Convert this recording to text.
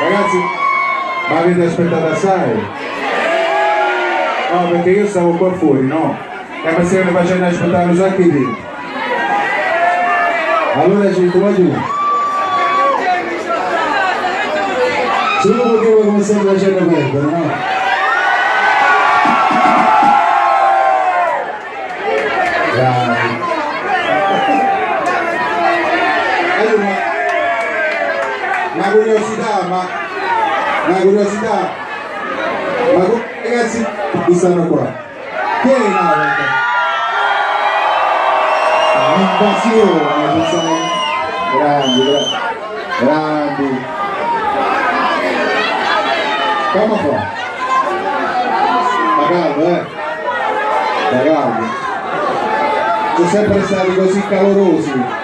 ragazzi, ma avete aspettato assai? No, perché io stavo qua fuori, no? E mi stiamo facendo aspettare un sacco di. Allora ci tu giù. Solo motivo come stai facendo perdere, no? Bravi. Una curiosità, ma una curiosità, ma ragazzi che stanno qua? Chi è in aula? Invasione, ci sono grandi, grandi, grandi. Come fa? Da caldo, eh? Da caldo. Sono sempre stati così calorosi.